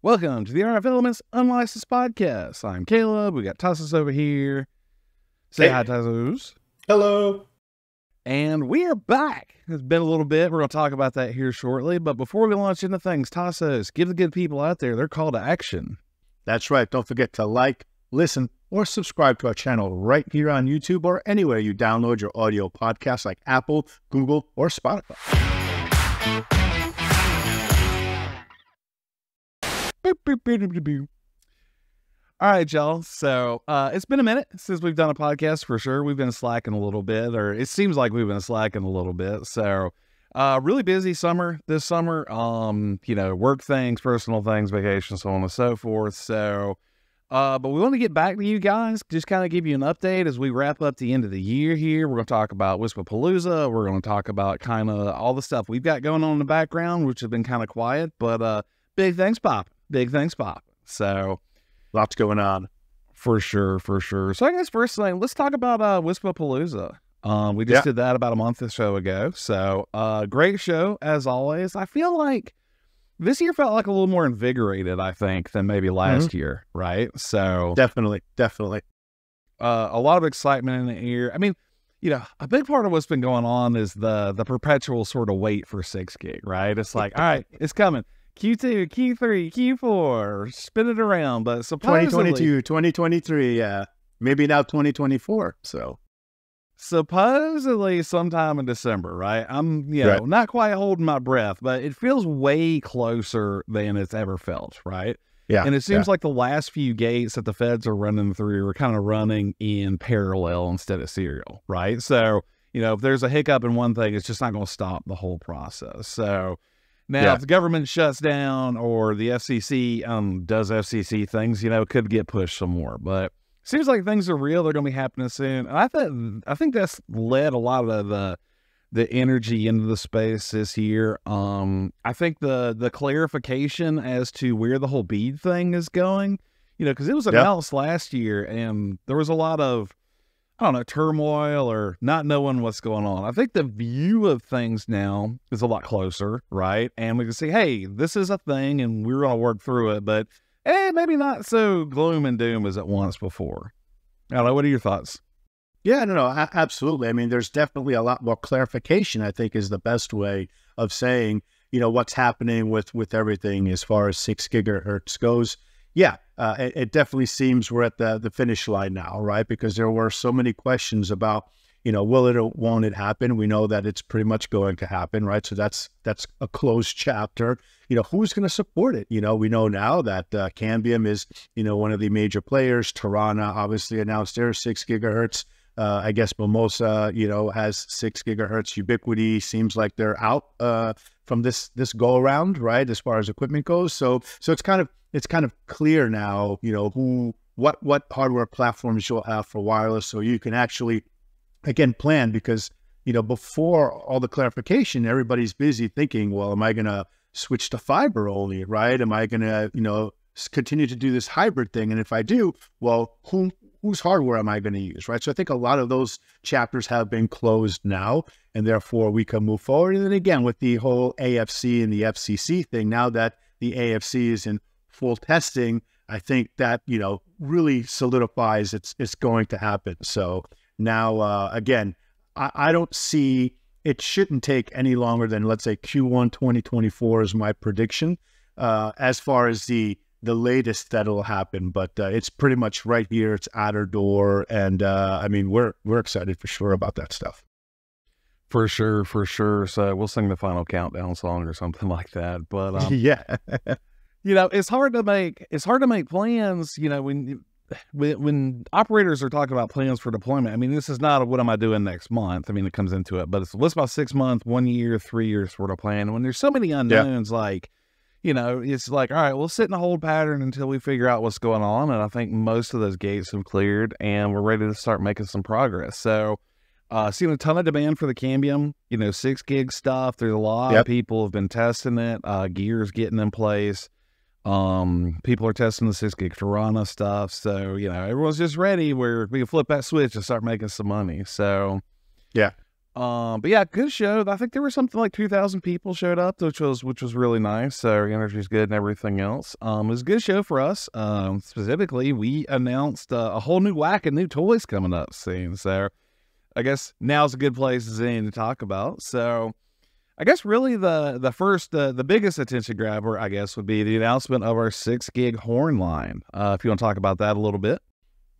Welcome to the RF Elements Unlicensed Podcast. I'm Caleb. We got Tassos over here. Say Hey. hi, Tassos. Hello. And we are back. It's been a little bit. We're going to talk about that here shortly. But before we launch into things, Tassos, give the good people out there their call to action. That's right. Don't forget to like, listen, or subscribe to our channel right here on YouTube or anywhere you download your audio podcasts like Apple, Google, or Spotify. All right, y'all. So uh, it's been a minute since we've done a podcast for sure. We've been slacking a little bit, or it seems like we've been slacking a little bit. So uh, really busy summer this summer. Um, you know, work things, personal things, vacation, so on and so forth. So, uh, but we want to get back to you guys, just kind of give you an update as we wrap up the end of the year here. We're going to talk about Wispapalooza. We're going to talk about kind of all the stuff we've got going on in the background, which has been kind of quiet, but uh, big things pop, big things pop. So Lots going on. for sure, for sure. So I guess first thing, let's talk about uh Wispapalooza. Um, we just Yeah. did that about a month or so ago. So uh great show as always. I feel like this year felt like a little more invigorated, I think, than maybe last year, right? So Definitely, definitely. uh, a lot of excitement in the air. I mean, you know, a big part of what's been going on is the the perpetual sort of wait for six gig, right? It's like, all right, it's coming. Q2, Q3, Q4, spin it around. But supposedly, 2022, 2023, yeah. Maybe now 2024. So, supposedly sometime in December, right? I'm, you know, Right. not quite holding my breath, but it feels way closer than it's ever felt, right? yeah. And it seems like the last few gates that the feds are running through are kind of running in parallel instead of serial, right? So, you know, if there's a hiccup in one thing, it's just not going to stop the whole process. So now Yeah. if the government shuts down or the FCC um, does FCC things, you know, it could get pushed some more. But seems like things are real. They're going to be happening soon. And I think I think that's led a lot of the the energy into the space this year. Um, I think the the clarification as to where the whole BEAD thing is going, you know, because it was Yep. announced last year, and there was a lot of I don't know turmoil or not knowing what's going on. I think the view of things now is a lot closer, right? And we can see, hey, this is a thing, and we're going to work through it, but eh, maybe not so gloom and doom as it once before. I don't know. What are your thoughts? Yeah, no, no, absolutely. I mean, there's definitely a lot more clarification. I think is the best way of saying, you know, what's happening with with everything as far as six gigahertz goes. Yeah, uh, it, it definitely seems we're at the the finish line now, right? Because there were so many questions about, you know, will it or won't it happen? We know that it's pretty much going to happen, right? So that's that's a closed chapter. You know, who's going to support it? You know, we know now that uh, Cambium is, you know, one of the major players. Tarana obviously announced their six gigahertz. Uh, I guess Mimosa, you know, has six gigahertz. Ubiquiti seems like they're out uh, from this this go around, right? As far as equipment goes, so so it's kind of it's kind of clear now, you know, who what what hardware platforms you'll have for wireless, so you can actually again plan because you know before all the clarification, everybody's busy thinking, well, am I going to switch to fiber only, right? Am I going to you know continue to do this hybrid thing? And if I do, well, who whose hardware am I going to use, right? So I think a lot of those chapters have been closed now, and therefore we can move forward. And then again, with the whole AFC and the FCC thing, now that the AFC is in full testing, I think that you know really solidifies it's it's going to happen. So now uh, again, I, I don't see it shouldn't take any longer than let's say Q1 2024 is my prediction uh, as far as the the latest that'll happen. But uh, it's pretty much right here. It's at our door, and uh, I mean we're we're excited for sure about that stuff. For sure, for sure. So we'll sing the final countdown song or something like that. But um, yeah, you know, it's hard to make it's hard to make plans. You know, when when when operators are talking about plans for deployment. I mean, this is not a, what am I doing next month. I mean, it comes into it, but it's what's my six month, one year, three year sort of plan. When there's so many unknowns, like you know, it's like all right, we'll sit in a hold pattern until we figure out what's going on. And I think most of those gates have cleared, and we're ready to start making some progress. So. Uh, seeing a ton of demand for the Cambium, you know, six gig stuff. There's a lot of people have been testing it. Uh, gears getting in place. Um, people are testing the six gig Tarana stuff. So, you know, everyone's just ready where we can flip that switch and start making some money. So, Yeah. Um, but yeah, good show. I think there were something like two thousand people showed up, which was which was really nice. So energy's good and everything else. Um, it was a good show for us. Um, specifically, we announced uh, a whole new whack of new toys coming up soon. So I guess now's a good place as any to talk about. So I guess really the the first uh, the biggest attention grabber, I guess, would be the announcement of our six gig horn line. Uh, if you want to talk about that a little bit.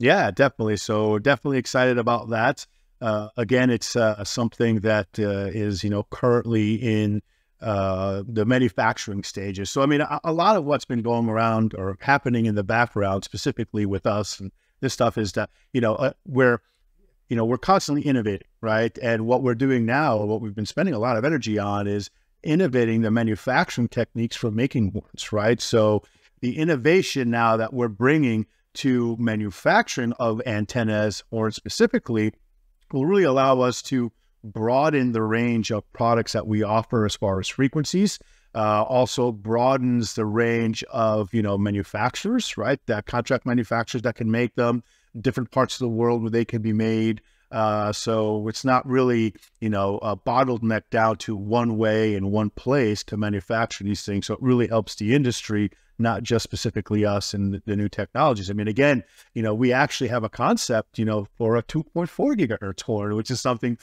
Yeah, definitely. So definitely excited about that. Uh, again, it's uh, something that uh, is you know currently in uh, the manufacturing stages. So I mean, a, a, lot of what's been going around or happening in the background, specifically with us and this stuff, is that you know uh, we're you know we're constantly innovating, right? And what we're doing now, what we've been spending a lot of energy on, is innovating the manufacturing techniques for making horns, right? So the innovation now that we're bringing to manufacturing of antennas, or specifically will really allow us to broaden the range of products that we offer as far as frequencies. Uh, also broadens the range of you know manufacturers, right? That contract manufacturers that can make them different parts of the world where they can be made. Uh, so it's not really, you know, a bottleneck down to one way in one place to manufacture these things. So it really helps the industry not just specifically us and the new technologies. I mean, again, you know, we actually have a concept, you know, for a 2.4 gigahertz horn, which is something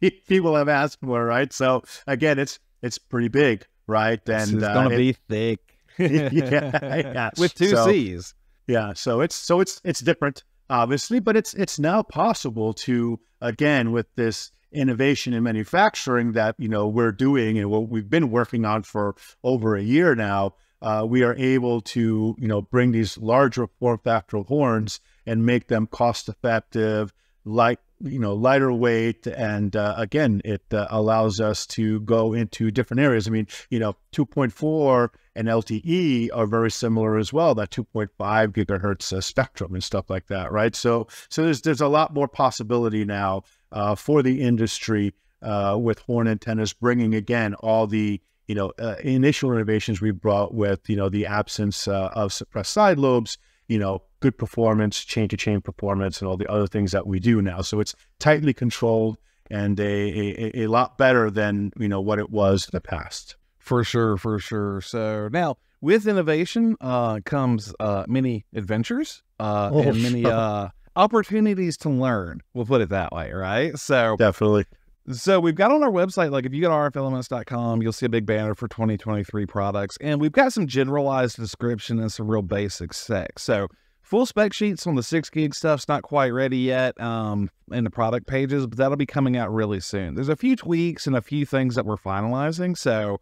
people have asked for, right? So again, it's it's pretty big, right? And it's gonna uh, be thick. yeah, yeah, with two so, C's. Yeah, so it's so it's it's different, obviously, but it's it's now possible to again with this innovation in manufacturing that you know we're doing and what we've been working on for over a year now uh, we are able to, you know, bring these larger form factor horns and make them cost effective, light, you know, lighter weight. And uh, again, it uh, allows us to go into different areas. I mean, you know, 2.4 and LTE are very similar as well, that 2.5 gigahertz uh, spectrum and stuff like that, right? So, so there's, there's a lot more possibility now uh, for the industry with horn antennas, bringing again all the you know, uh, initial innovations we brought with, you know, the absence uh, of suppressed side lobes, you know, good performance, chain to chain performance, and all the other things that we do now. So it's tightly controlled and a, a, a lot better than, you know, what it was in the past. For sure, for sure. So now with innovation uh, comes uh, many adventures uh, oh, and many uh, opportunities to learn. We'll put it that way, right? So definitely. So we've got on our website, like if you go to rfelements.com, you'll see a big banner for 2023 products. And we've got some generalized description and some real basic specs. So full spec sheets on the six gig stuff's not quite ready yet um, in the product pages, but that'll be coming out really soon. There's a few tweaks and a few things that we're finalizing. So,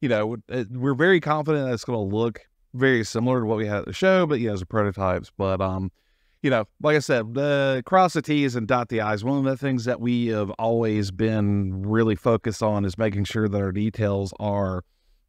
you know, we're very confident that it's going to look very similar to what we had at the show, but yeah, as a prototypes. But um, you know, like I said, uh, cross the T's and dot the I's. One of the things that we have always been really focused on is making sure that our details are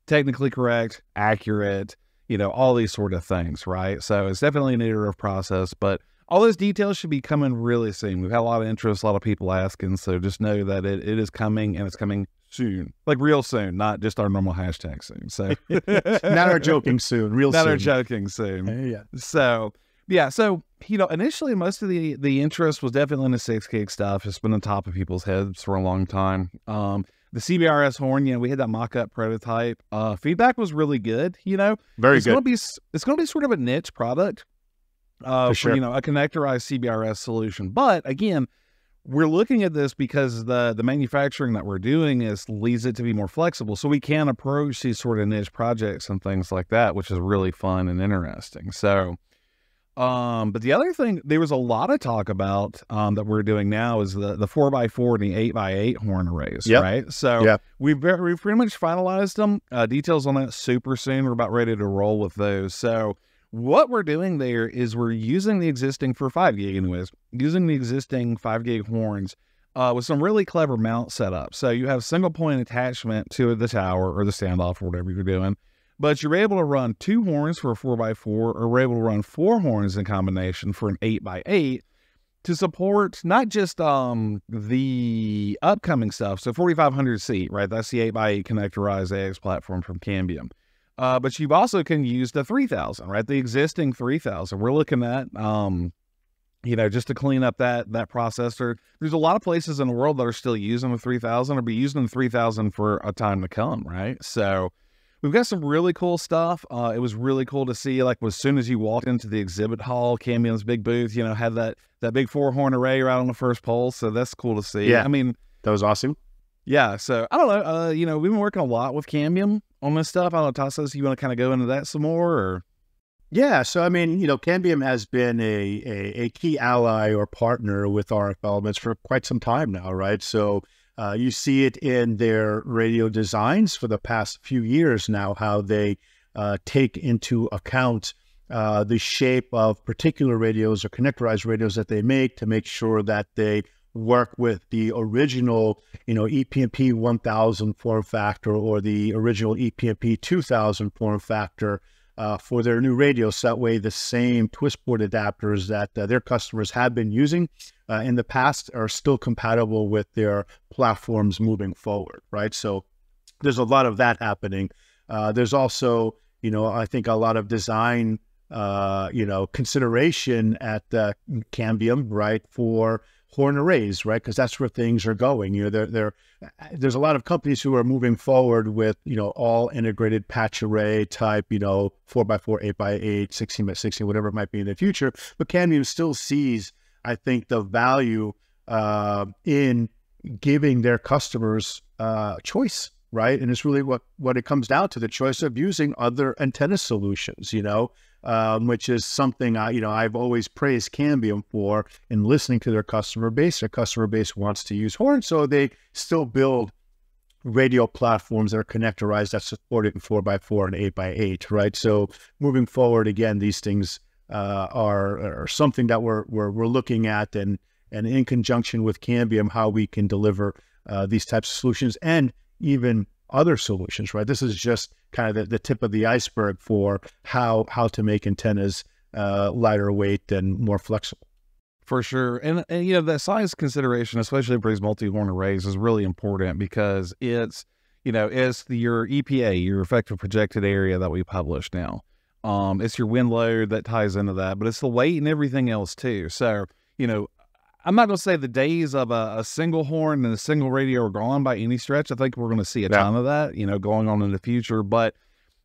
technically correct, accurate, you know, all these sort of things, right? So it's definitely an iterative process, but all those details should be coming really soon. We've had a lot of interest, a lot of people asking, so just know that it, it is coming and it's coming soon, like real soon, not just our normal hashtag soon. So not our joking soon, real not soon. our joking soon. Uh, yeah. So yeah, so you know, initially most of the the interest was definitely in the six gig stuff. It's been on top of people's heads for a long time. Um, the CBRS horn, you know, we had that mock up prototype. Uh, feedback was really good. You know, very it's good. Gonna be it's going to be sort of a niche product. Uh, for, sure. for you know a connectorized CBRS solution, but again, we're looking at this because the the manufacturing that we're doing is leads it to be more flexible, so we can approach these sort of niche projects and things like that, which is really fun and interesting. So um, but the other thing, there was a lot of talk about um, that we're doing now is the the four x four and the eight x eight horn arrays, yep. right? So yep. we've we've pretty much finalized them. Uh, details on that super soon. We're about ready to roll with those. So what we're doing there is we're using the existing for five gig, anyways, using the existing five gig horns. Uh, with some really clever mount setup. So you have single point attachment to the tower or the standoff or whatever you're doing but you're able to run two horns for a 4x4 or we're able to run four horns in combination for an 8x8 to support not just um, the upcoming stuff, so 4500C, right? That's the 8x8 connectorized AX platform from Cambium. Uh, but you also can use the 3000, right? The existing 3000. We're looking at um, you know, just to clean up that that processor. There's a lot of places in the world that are still using the 3000 or be using the 3000 for a time to come, right? So we've got some really cool stuff. Uh, it was really cool to see, like, as soon as you walked into the exhibit hall, Cambium's big booth, you know, had that that big four horn array right on the first pole. So that's cool to see. Yeah. I mean, That was awesome. yeah. So I don't know. Uh, you know, we've been working a lot with Cambium on this stuff. I don't know, Tassos, you want to kind of go into that some more or? Yeah, so I mean, you know, Cambium has been a, a, a key ally or partner with RF Elements for quite some time now, right? So uh, you see it in their radio designs for the past few years now, how they uh, take into account uh, the shape of particular radios or connectorized radios that they make to make sure that they work with the original, you know, EPMP 1000 form factor or the original EPMP 2000 form factor uh, for their new radios. So that way, the same TwistPort adapters that uh, their customers have been using uh, in the past are still compatible with their platforms moving forward, right? So there's a lot of that happening. Uh, there's also, you know, I think a lot of design, uh, you know, consideration at uh, Cambium, right, for horn arrays, right? Because that's where things are going. You know, there, there, there's a lot of companies who are moving forward with, you know, all integrated patch array type, you know, four by four, eight by eight, 16 by 16, whatever it might be in the future. But Cambium still sees, I think, the value uh, in giving their customers uh, choice, right? And it's really what what it comes down to the choice of using other antenna solutions, you know, um, which is something I, you know, I've always praised Cambium for in listening to their customer base. Their customer base wants to use horn, so they still build radio platforms that are connectorized that support it in four by four and eight by eight, right? So moving forward, again, these things uh, are, are something that we're, we're we're looking at, and and in conjunction with Cambium, how we can deliver uh, these types of solutions and even other solutions, right? This is just kind of the, the tip of the iceberg for how how to make antennas uh, lighter weight and more flexible. For sure. And, and, you know, that size consideration, especially for these multi horn arrays, is really important because it's, you know, it's the, your EPA, your effective projected area that we publish now. Um, it's your wind load that ties into that, but it's the weight and everything else too. So, you know, I'm not going to say the days of a, a, single horn and a single radio are gone by any stretch. I think we're going to see a Yeah. ton of that, you know, going on in the future. But,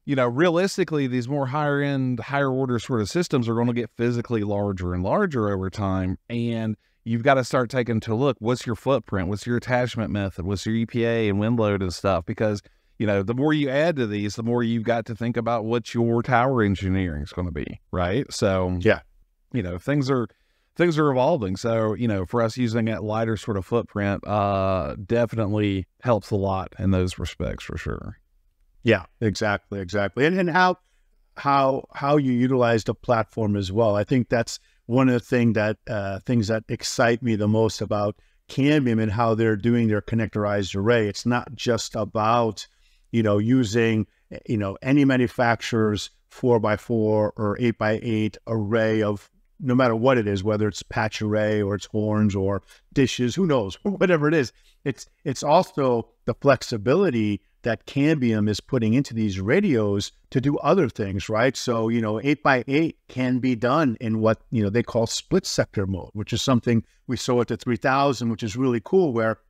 you know, realistically, these more higher end, higher order sort of systems are going to get physically larger and larger over time. And you've got to start taking to look what's your footprint, what's your attachment method, what's your EPA and wind load and stuff. Because, you know, the more you add to these, the more you've got to think about what your tower engineering is going to be, right? So, Yeah. you know, things are things are evolving. So, you know, for us using that lighter sort of footprint, uh, definitely helps a lot in those respects for sure. Yeah, exactly, exactly. And and how how how you utilize the platform as well. I think that's one of the thing that uh, things that excite me the most about Cambium and how they're doing their connectorized array. It's not just about you know using you know any manufacturer's four by four or eight by eight array of no matter what it is, whether it's patch array or it's horns or dishes, who knows, whatever it is. It's it's also the flexibility that Cambium is putting into these radios to do other things, right? So, you know, 8 by 8 can be done in what, you know, they call split sector mode, which is something we saw at the 3000, which is really cool where,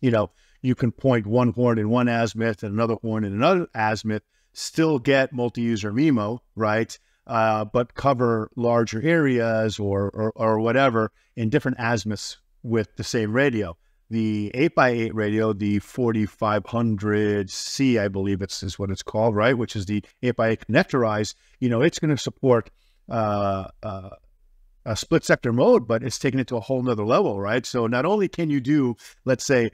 you know, you can point one horn in one azimuth and another horn in another azimuth, still get multi-user MIMO, right? Uh, but cover larger areas or, or or whatever in different azimuths with the same radio the 8x8 radio, the 4500C, I believe it's is what it's called, right? Which is the 8x8 connectorized. You know, it's going to support uh, uh, a split sector mode, but it's taking it to a whole nother level, right? So not only can you do, let's say,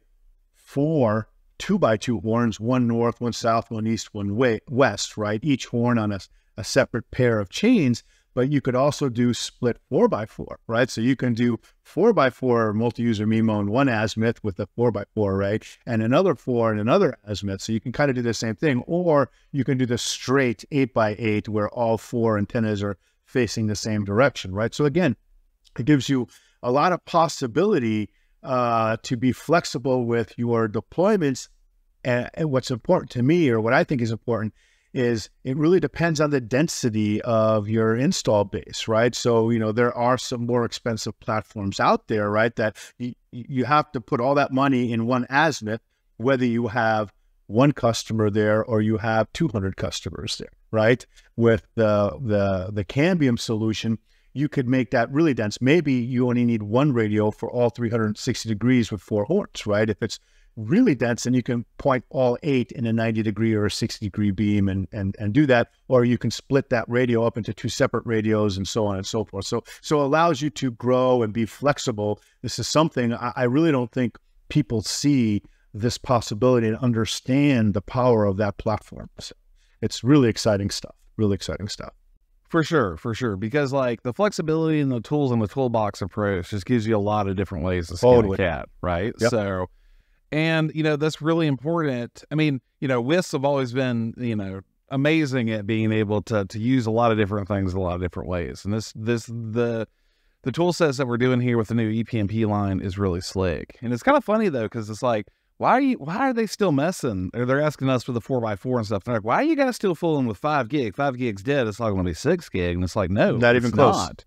four two by two horns, one north, one south, one east, one way, west, right? Each horn on a, a separate pair of chains, but you could also do split four by four, right? So you can do four by four multi-user MIMO in one azimuth with a four by four array and another four in another azimuth. So you can kind of do the same thing, or you can do the straight eight by eight where all four antennas are facing the same direction, right? So again, it gives you a lot of possibility uh, to be flexible with your deployments. And, and what's important to me, or what I think is important, is it really depends on the density of your install base, right? So, you know, there are some more expensive platforms out there, right? That you, you have to put all that money in one azimuth, whether you have one customer there or you have 200 customers there, right? With the, the, the Cambium solution, you could make that really dense. Maybe you only need one radio for all 360 degrees with four horns, right? If it's really dense, then you can point all eight in a 90 degree or a 60 degree beam and, and, and do that. Or you can split that radio up into two separate radios and so on and so forth. So, so allows you to grow and be flexible. This is something I, I really don't think people see this possibility and understand the power of that platform. So it's really exciting stuff, really exciting stuff. For sure, for sure. Because like the flexibility and the tools in the toolbox approach just gives you a lot of different ways to skin totally. a cat, right? Yep. So, and you know that's really important. I mean, you know, WISPs have always been, you know, amazing at being able to to use a lot of different things a lot of different ways. And this this the the tool sets that we're doing here with the new ePMP line is really slick. And it's kind of funny though, because it's like why are you why are they still messing? Or they're asking us for the four by four and stuff. They're like, why are you guys still fooling with five gig? Five gig's dead. It's not going to be six gig. And it's like, no, not even close. Not.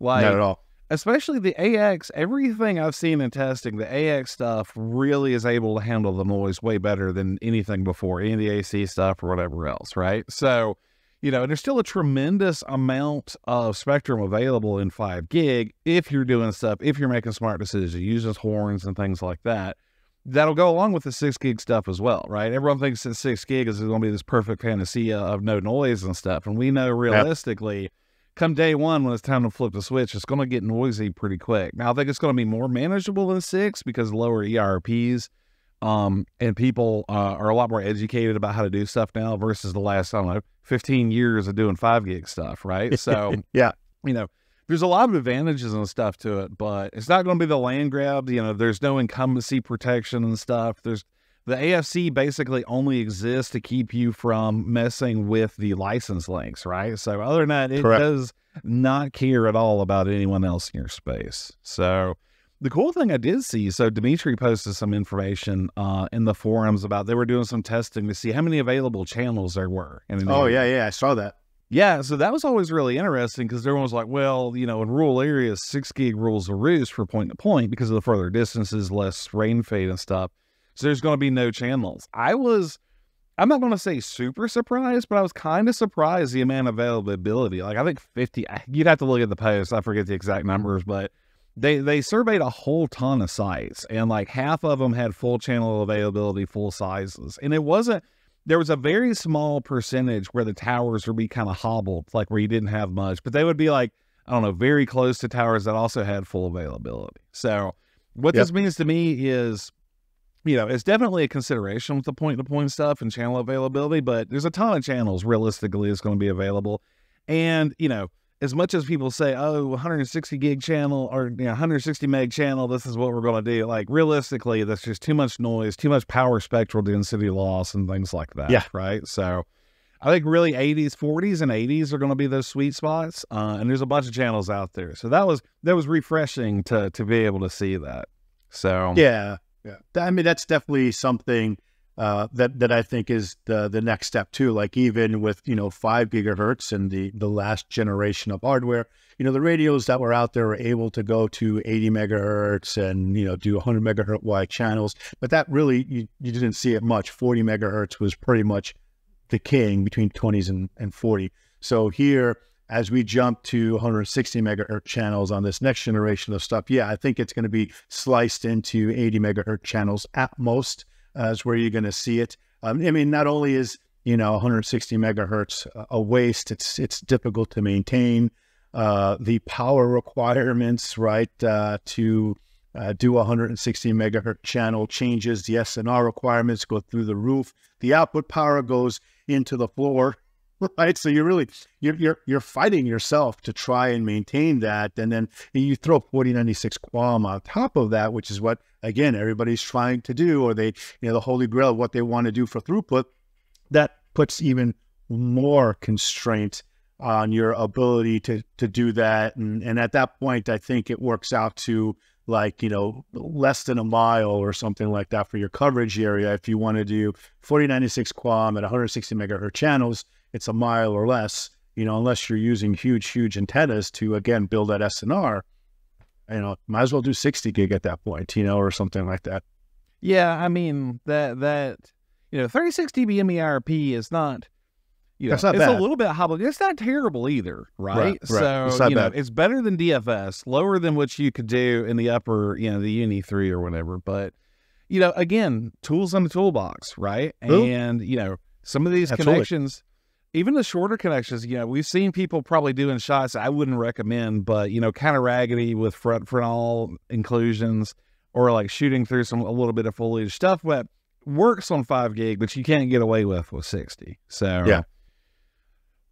Like, not at all. Especially the AX, everything I've seen in testing, the AX stuff really is able to handle the noise way better than anything before, any of the AC stuff or whatever else, right? So, you know, there's still a tremendous amount of spectrum available in 5 gig if you're doing stuff, if you're making smart decisions, using horns and things like that that'll go along with the six gig stuff as well, right? Everyone thinks that six gig is going to be this perfect panacea of no noise and stuff. And we know realistically, yep. come day one, when it's time to flip the switch, it's going to get noisy pretty quick. Now, I think it's going to be more manageable than six because lower ERPs. Um, and people uh, are a lot more educated about how to do stuff now versus the last, I don't know, 15 years of doing five gig stuff, right? So, yeah, you know, there's a lot of advantages and stuff to it, but it's not going to be the land grab. You know, there's no incumbency protection and stuff. There's the AFC basically only exists to keep you from messing with the license links, right? So other than that, it Correct. does not care at all about anyone else in your space. So the cool thing I did see, so Dimitri posted some information uh, in the forums about they were doing some testing to see how many available channels there were. oh yeah, yeah, I saw that. Yeah, so that was always really interesting because everyone was like, well, you know, in rural areas, six gig rules a roost for point to point because of the further distances, less rain fade and stuff. So there's going to be no channels. I was, I'm not going to say super surprised, but I was kind of surprised the amount of availability. Like I think 50, you'd have to look at the post. I forget the exact numbers, but they they surveyed a whole ton of sites and like half of them had full channel availability, full sizes. And it wasn't there was a very small percentage where the towers would be kind of hobbled, like where you didn't have much, but they would be like, I don't know, very close to towers that also had full availability. So what yep. this means to me is, you know, it's definitely a consideration with the point to point stuff and channel availability, but there's a ton of channels realistically is going to be available. And, you know, as much as people say, oh, 160 gig channel or you know, 160 meg channel, this is what we're going to do. Like realistically, that's just too much noise, too much power spectral density loss, and things like that. Yeah. Right. So I think really 80s, 40s, and 80s are going to be those sweet spots. Uh, and there's a bunch of channels out there. So that was that was refreshing to to be able to see that. So yeah, yeah. I mean, that's definitely something uh, that that I think is the the next step too. Like even with you know five gigahertz and the the last generation of hardware, you know the radios that were out there were able to go to 80 megahertz and you know do 100 megahertz wide channels. But that really you, you didn't see it much. 40 megahertz was pretty much the king between 20s and, and 40. So here, as we jump to 160 megahertz channels on this next generation of stuff, yeah, I think it's going to be sliced into 80 megahertz channels at most uh, is where you're going to see it. Um, I mean, not only is you know 160 megahertz a waste, it's it's difficult to maintain. Uh, the power requirements, right, uh, to uh, do 160 megahertz channel changes. The SNR requirements go through the roof. The output power goes into the floor right? So you're really you're you're you're fighting yourself to try and maintain that, and then you throw 4096 QAM on top of that, which is what again everybody's trying to do, or they you know the holy grail of what they want to do for throughput. That puts even more constraint on your ability to to do that, and and at that point, I think it works out to like you know less than a mile or something like that for your coverage area. If you want to do 4096 QAM at 160 megahertz channels, it's a mile or less. You know, unless you're using huge, huge antennas to again build that SNR, you know, might as well do 60 gig at that point, you know, or something like that. Yeah, I mean that that you know 36 dBm ERP is not you know, That's not it's bad. a little bit high, but it's not terrible either, right? Right, right. So It's you know, bad. it's better than DFS, lower than what you could do in the upper, you know, the Uni three or whatever. But you know, again, tools in the toolbox, right? True. And you know, some of these Absolutely. connections, even the shorter connections, you know, we've seen people probably doing shots I wouldn't recommend, but you know, kind of raggedy with front frontal inclusions or like shooting through some a little bit of foliage stuff that works on five gig, but you can't get away with with sixty. So Yeah.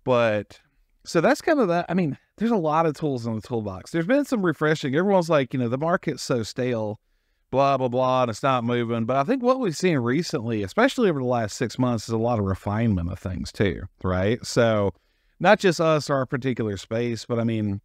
but so that's kind of that. I mean, there's a lot of tools in the toolbox. There's been some refreshing. Everyone's like, you know, the market's so stale, blah blah blah, and it's not moving. But I think what we've seen recently, especially over the last six months, is a lot of refinement of things too, right? So not just us, or our particular space, but I mean,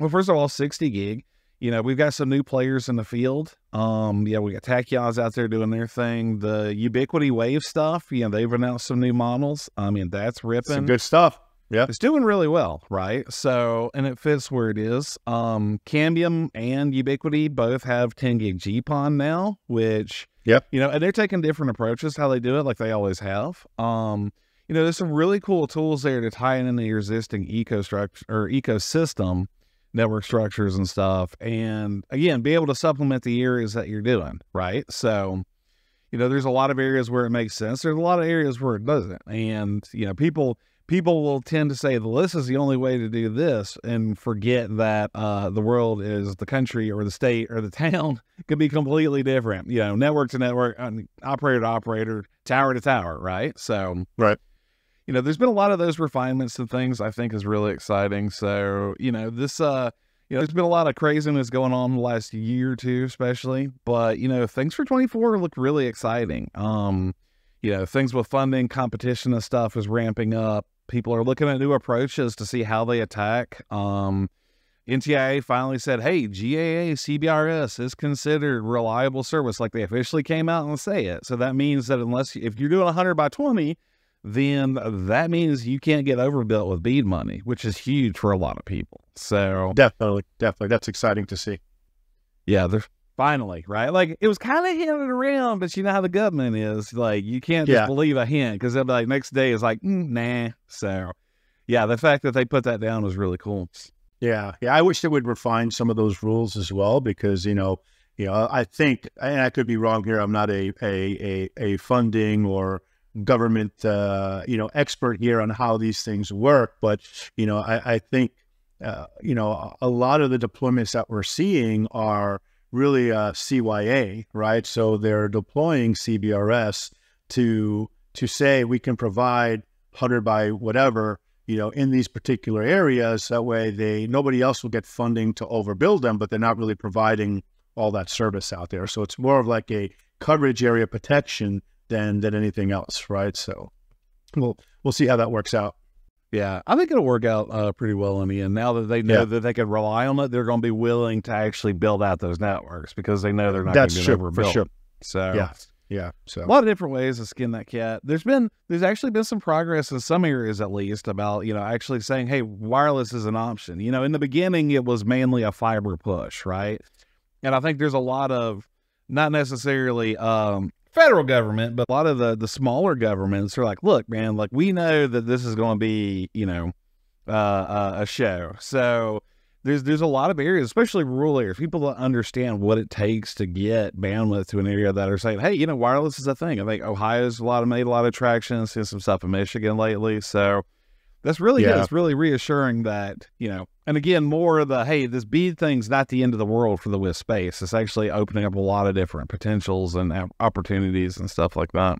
well, first of all, 60 gig. You know, we've got some new players in the field. Um, yeah, we got Tachyons out there doing their thing. The Ubiquiti Wave stuff, you know, they've announced some new models. I mean, that's ripping Some good stuff. Yeah. it's doing really well, right? So, and it fits where it is. Um, Cambium and Ubiquiti both have 10 gig GPON now, which, Yep. you know, and they're taking different approaches to how they do it, like they always have. Um, you know, there's some really cool tools there to tie in into your existing eco structure or ecosystem network structures and stuff. And again, be able to supplement the areas that you're doing, right? So, you know, there's a lot of areas where it makes sense. There's a lot of areas where it doesn't. And, you know, people people will tend to say, well, this is the only way to do this and forget that uh, the world is the country or the state or the town could be completely different. You know, network to network, operator to operator, tower to tower, right? So, Right. you know, there's been a lot of those refinements and things I think is really exciting. So, you know, this, uh, you know, there's been a lot of craziness going on the last year or two, especially. But you know, things for 24 look really exciting. Um, you know, things with funding, competition, and stuff is ramping up. People are looking at new approaches to see how they attack. Um, NTIA finally said, "Hey, GAA CBRS is considered reliable service." Like they officially came out and say it. So that means that unless if you're doing 100 by 20, then that means you can't get overbuilt with BEAD money, which is huge for a lot of people. So Definitely. Definitely. That's exciting to see. yeah, they're finally right. Like it was kind of hinted around, but you know how the government is. Like you can't just Yeah. believe a hint because they'll be like next day is like mm, nah. So yeah, the fact that they put that down was really cool. Yeah, yeah. I wish they would refine some of those rules as well, because you know, you know, I think, and I could be wrong here. I'm not a a a, a funding or government, uh, you know, expert here on how these things work, but you know, I, I think, uh, you know, a- a lot of the deployments that we're seeing are really uh, CYA, right? So they're deploying CBRS to to say we can provide 100 by whatever you know, in these particular areas. That way, they nobody else will get funding to overbuild them, but they're not really providing all that service out there. So it's more of like a coverage area protection than than anything else, right? So we'll we'll see how that works out. Yeah, I think it'll work out uh, pretty well in the end. Now that they know Yeah. that they can rely on it, they're going to be willing to actually build out those networks because they know they're not going That's to be true overbuilt. for sure. So Yeah, yeah. So a lot of different ways to skin that cat. There's been there's actually been some progress in some areas at least about, you know, actually saying, hey, wireless is an option. You know, in the beginning it was mainly a fiber push, right? And I think there's a lot of not necessarily um federal government, but a lot of the the smaller governments are like, look, man, like we know that this is going to be, you know, uh, uh, a show. So there's there's a lot of areas, especially rural areas, people that understand what it takes to get bandwidth to an area that are saying, hey, you know, wireless is a thing. I think Ohio's a lot of made a lot of traction, seen some stuff in Michigan lately. So that's really good. It's really reassuring that, you know, and again, more of the hey, this BEAD thing's not the end of the world for the WISP space. It's actually opening up a lot of different potentials and opportunities and stuff like that.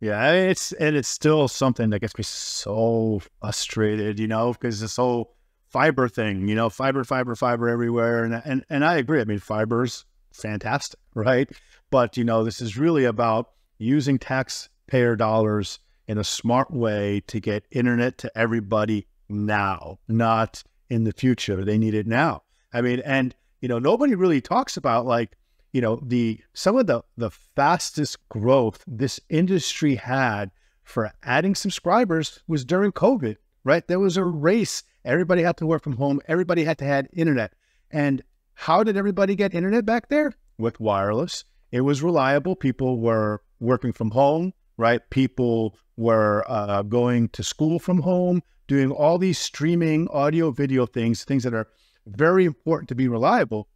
yeah, it's and it's still something that gets me so frustrated, you know, because this whole fiber thing, you know, fiber, fiber, fiber everywhere, and and and I agree. I mean, fiber's fantastic, right? But you know, this is really about using taxpayer dollars in a smart way to get internet to everybody now, not in the future. They need it now. I mean, and you know, nobody really talks about like, you know, the some of the the fastest growth this industry had for adding subscribers was during COVID, right? There was a race. Everybody had to work from home. Everybody had to have internet. And how did everybody get internet back there? With wireless. It was reliable. People were working from home, right? People were uh, going to school from home, doing all these streaming audio, video things, things that are very important to be reliable.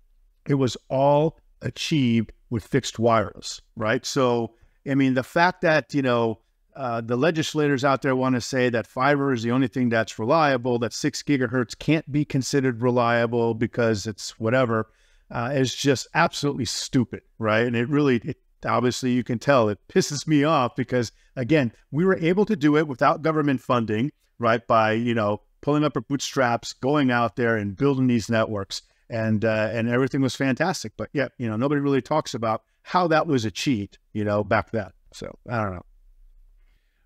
It was all achieved with fixed wireless, right? So, I mean, the fact that, you know, uh, the legislators out there want to say that fiber is the only thing that's reliable, that six gigahertz can't be considered reliable because it's whatever, uh, is just absolutely stupid, right? And it really, it, obviously, you can tell it pisses me off because, again, we were able to do it without government funding, right? By, you know, pulling up our bootstraps, going out there and building these networks. And, uh, and everything was fantastic. But yeah, you know, nobody really talks about how that was achieved, you know, back then. So I don't know.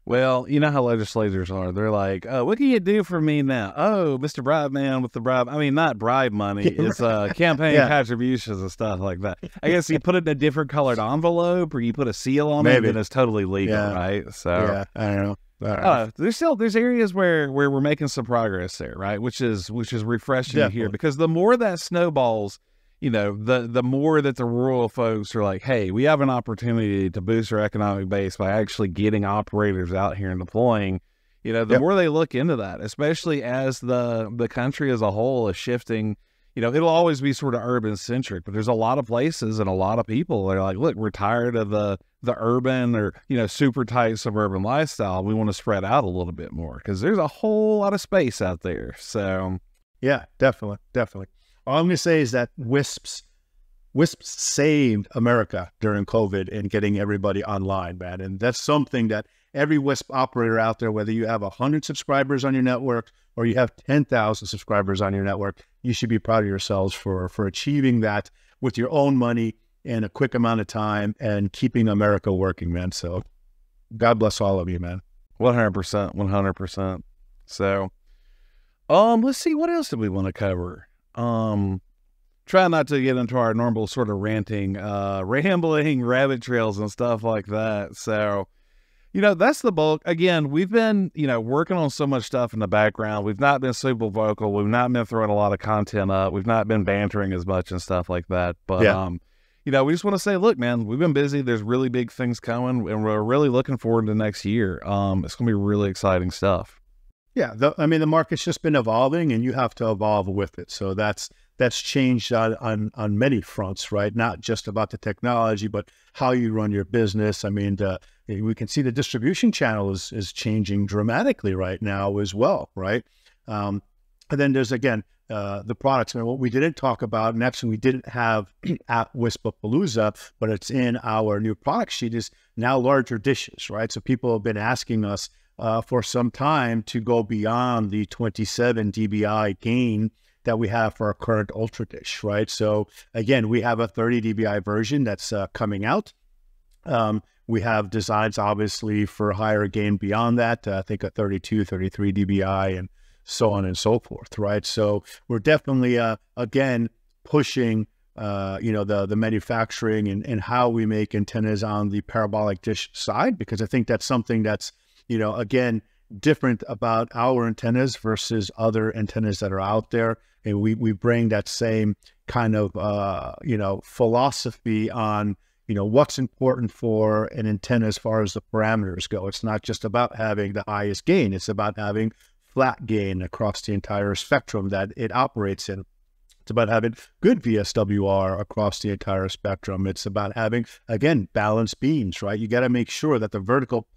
Well, you know how legislators are. They're like, "Oh, what can you do for me now?" Oh, Mr. Bribe Man with the bribe. I mean, not bribe money. It's uh, campaign yeah. contributions and stuff like that. I guess you put it in a different colored envelope, or you put a seal on Maybe. it, and it's totally legal, yeah. right? So, yeah, I don't know. Uh, there's still there's areas where where we're making some progress there, right? Which is which is refreshing Definitely. to hear because the more that snowballs, you know, the the more that the rural folks are like, hey, we have an opportunity to boost our economic base by actually getting operators out here and deploying. You know, the yep. more they look into that, especially as the the country as a whole is shifting. You know, it'll always be sort of urban centric, but there's a lot of places and a lot of people that are like, look, we're tired of the the urban or you know super tight suburban lifestyle. We want to spread out a little bit more because there's a whole lot of space out there. So, yeah, definitely, definitely. All I'm going to say is that WISPs, WISPs saved America during COVID and getting everybody online, man. And that's something that every WISP operator out there, whether you have 100 subscribers on your network or you have 10,000 subscribers on your network, you should be proud of yourselves for, for achieving that with your own money in a quick amount of time and keeping America working, man. So God bless all of you, man. 100%. 100%. So, um, let's see, what else do we want to cover? Um, try not to get into our normal sort of ranting, uh, rambling rabbit trails and stuff like that. So, you know, that's the bulk. Again, we've been, you know, working on so much stuff in the background. We've not been super vocal. We've not been throwing a lot of content up. We've not been bantering as much and stuff like that. But, yeah. um, you know, we just want to say, look, man, we've been busy. There's really big things coming, and we're really looking forward to next year. Um, it's going to be really exciting stuff. Yeah, the, I mean the market's just been evolving, and you have to evolve with it. So that's that's changed on, on on many fronts, right? Not just about the technology, but how you run your business. I mean, the, we can see the distribution channel is is changing dramatically right now as well, right? Um, and then there's again uh, the products. And what we didn't talk about, and actually we didn't have at Wispapalooza, but it's in our new product sheet, is now larger dishes, right? So people have been asking us uh, for some time to go beyond the 27 dBi gain that we have for our current Ultra Dish, right? So again, we have a 30 dBi version that's uh, coming out. Um, we have designs obviously for higher gain beyond that. Uh, I think a 32, 33 dBi and so on and so forth, right? So we're definitely uh, again pushing uh, you know the the manufacturing and, and how we make antennas on the parabolic dish side because I think that's something that's you know, again, different about our antennas versus other antennas that are out there. And we, we bring that same kind of, uh, you know, philosophy on, you know, what's important for an antenna as far as the parameters go. It's not just about having the highest gain. It's about having flat gain across the entire spectrum that it operates in. It's about having good VSWR across the entire spectrum. It's about having, again, balanced beams, right? You got to make sure that the vertical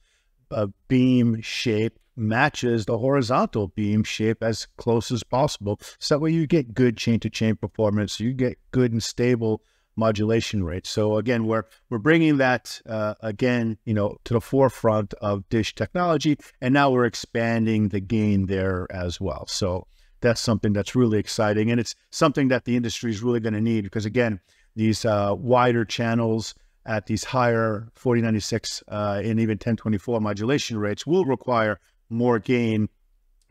uh, beam shape matches the horizontal beam shape as close as possible. So that way you get good chain to chain performance. You get good and stable modulation rates. So again, we're we're bringing that uh, again, you know, to the forefront of dish technology, and now we're expanding the gain there as well. So that's something that's really exciting, and it's something that the industry is really going to need because again, these uh, wider channels at these higher 4096 uh, and even 1024 modulation rates will require more gain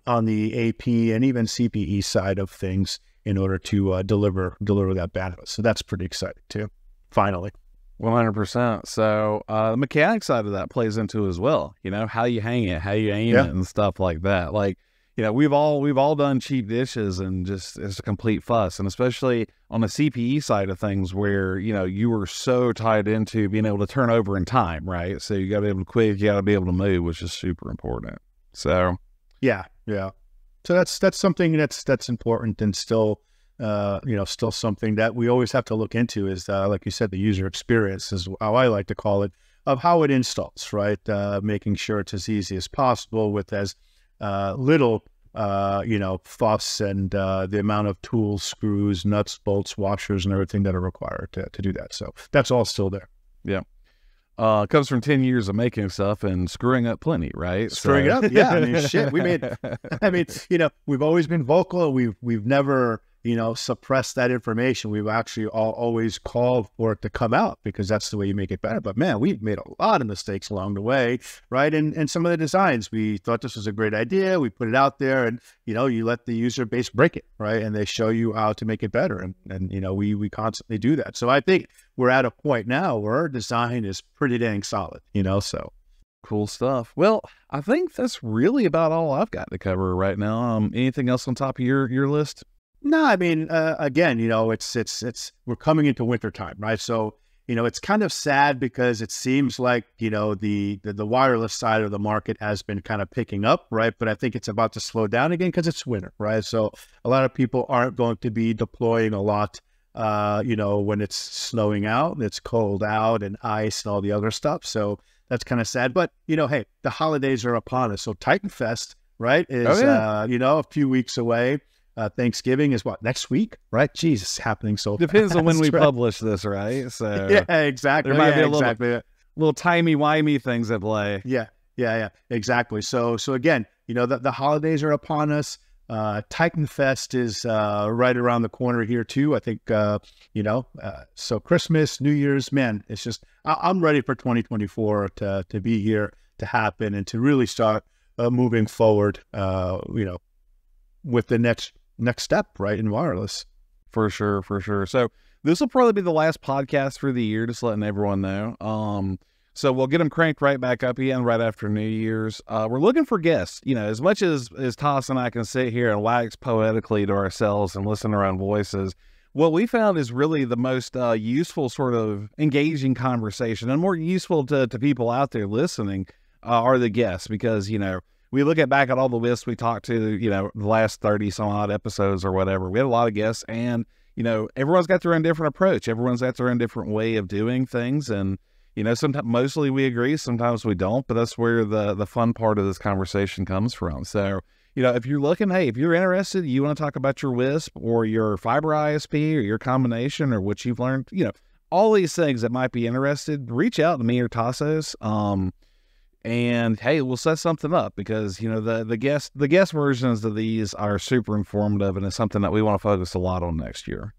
on the AP and even CPE side of things in order to uh, deliver deliver that bandwidth. So that's pretty exciting too. Finally. One hundred percent. So uh, the mechanic side of that plays into as well. You know how you hang it, how you aim Yeah. it, and stuff like that. Like you know, we've all we've all done cheap dishes and just it's a complete fuss. And especially on the CPE side of things, where you know you were so tied into being able to turn over in time, right? So you got to be able to quick, you got to be able to move, which is super important. So Yeah, yeah. So that's that's something that's that's important and still, uh, you know, still something that we always have to look into. Is uh, like you said, the user experience is how I like to call it of how it installs, right? Uh, making sure it's as easy as possible with as uh, little, uh, you know, fuss and uh, the amount of tools, screws, nuts, bolts, washers, and everything that are required to, to do that. So that's all still there. uh, comes from ten years of making stuff and screwing up plenty, right? Screwing So- it up? Yeah, I mean, shit, we made- I mean, you know, we've always been vocal. We've we've never, you know, suppress that information. We've actually all, always called for it to come out because that's the way you make it better. But man, we've made a lot of mistakes along the way, right? And and some of the designs, we thought this was a great idea. We put it out there, and you know, you let the user base break it, right? And they show you how to make it better. And and you know, we we constantly do that. So I think we're at a point now where our design is pretty dang solid, you know. So Cool stuff. Well, I think that's really about all I've got to cover right now. Um, anything else on top of your your list? No, I mean, uh, again, you know, it's it's it's we're coming into winter time, right? So, you know, it's kind of sad because it seems like you know the, the the wireless side of the market has been kind of picking up, right? But I think it's about to slow down again because it's winter, right? So a lot of people aren't going to be deploying a lot, uh, you know, when it's snowing out and it's cold out and ice and all the other stuff. So that's kind of sad. But you know, hey, the holidays are upon us. So Titan Fest, right, is Oh, yeah. uh, you know a few weeks away. Uh, Thanksgiving is what next week, right? Jesus, it's happening so Depends on when we right? publish this, right? So Yeah, exactly. There might yeah, be a little- exactly. little timey wimey things at play. Yeah, yeah, yeah, exactly. So, so again, you know, the, the holidays are upon us. Uh, Titan Fest is uh, right around the corner here too. I think, uh, you know, uh, so Christmas, New Year's, man, it's just I- I'm ready for 2024 to to be here to happen and to really start uh, moving forward. Uh, you know, with the next next step, right, in wireless. For sure, for sure. So this will probably be the last podcast for the year, just letting everyone know. Um, so we'll get them cranked right back up again right after New Year's. Uh, we're looking for guests. You know, as much as as Toss and I can sit here and wax poetically to ourselves and listen to our own voices, what we found is really the most uh, useful sort of engaging conversation and more useful to to people out there listening uh, are the guests because you know we look at back at all the lists we talked to, you know, the last 30 some odd episodes or whatever. We had a lot of guests and, you know, everyone's got their own different approach. Everyone's got their own different way of doing things. And, you know, sometimes mostly we agree, sometimes we don't, but that's where the the fun part of this conversation comes from. So, you know, if you're looking, hey, if you're interested, you want to talk about your WISP or your fiber ISP or your combination or what you've learned, you know, all these things that might be interested, reach out to me or Tassos. Um, and hey, we'll set something up because you know the the guest the guest versions of these are super informative and it's something that we want to focus a lot on next year.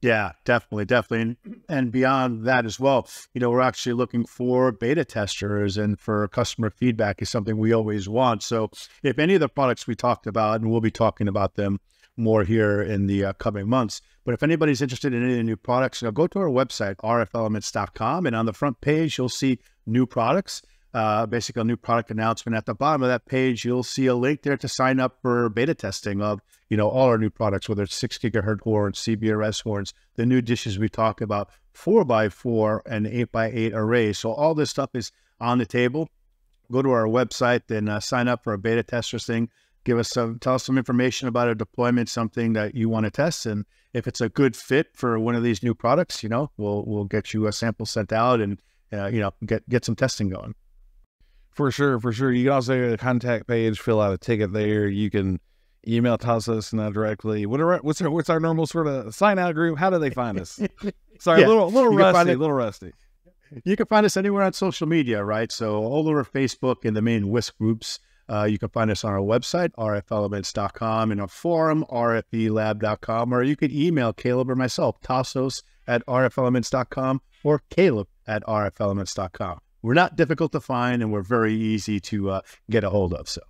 Yeah, definitely, definitely. And, and beyond that as well, you know, we're actually looking for beta testers and for customer feedback is something we always want. So if any of the products we talked about, and we'll be talking about them more here in the uh, coming months, but if anybody's interested in any of the new products, you know, go to our website, rfelements.com, and on the front page, you'll see new products. Uh, basically, a new product announcement at the bottom of that page. You'll see a link there to sign up for beta testing of you know, all our new products, whether it's six gigahertz horns, CBRS horns, the new dishes we talk about, four by four and eight by eight arrays. So all this stuff is on the table. Go to our website and uh, sign up for a beta testers thing. Give us some, tell us some information about a deployment, something that you want to test, and if it's a good fit for one of these new products, you know, we'll we'll get you a sample sent out and uh, you know get get some testing going. For sure, for sure. You can also go to the contact page, fill out a ticket there. You can email Tassos and I directly. What are, what's our what's our normal sort of sign out group? How do they find us? Sorry, Yeah, a little little you rusty, it- little rusty. You can find us anywhere on social media, right? So all over Facebook and the main WISP groups. Uh, you can find us on our website, rfelements.com, and our forum, rfelab.com, or you can email Caleb or myself, tassos at rfelements.com or caleb at rfelements.com. We're not difficult to find, and we're very easy to uh, get a hold of. So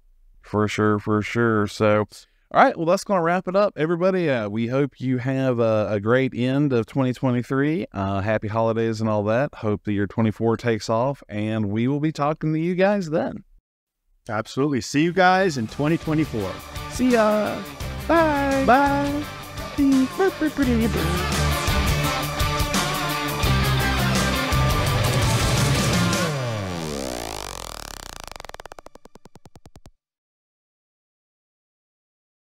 For sure, for sure. So, All right, well, that's going to wrap it up, everybody. Uh, we hope you have a, a great end of 2023. Uh, happy holidays and all that. Hope the year 24 takes off, and we will be talking to you guys then. Absolutely. See you guys in 2024. See ya. Bye. Bye.